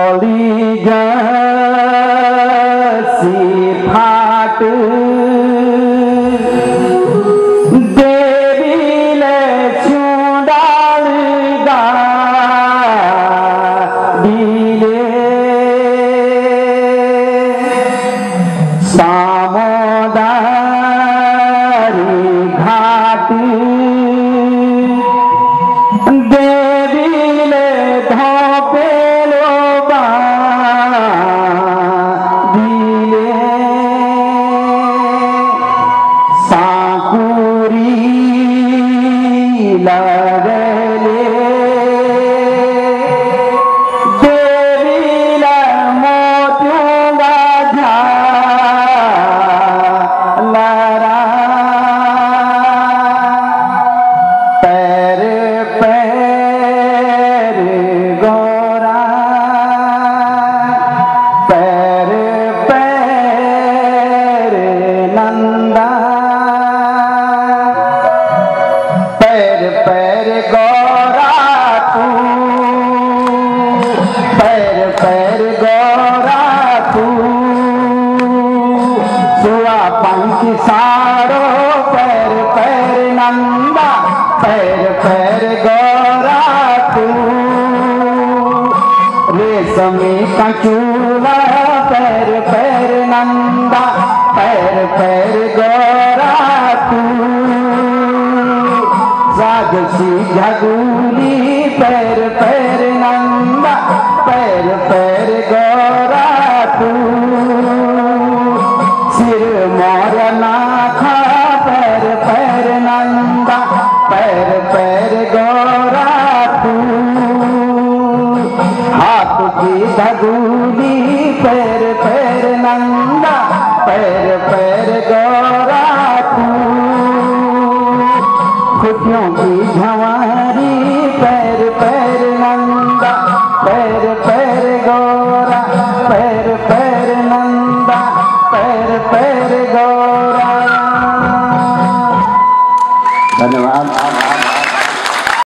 কলিগাছি ফাট। দেবিলে চুডাল দিলে সামদারি ঘাটি चंदा पैर पैर गौरा तू। रेशमी का चूड़ा पैर पैर नंदा, पैर पैर गौरा तू। सागसी झगूली पैर पैर नंदा, पैर पैर गौरा तू। सिर मोरना पैर पैर गौरा फूल। हाथ की सगूली पैर पैर नंदा, पैर पैर गौरा खुशियों की झवारी, पैर पैर नंदा, पैर पैर गौरा, पैर पैर नंदा, पैर पैर गौरा। धन्यवाद।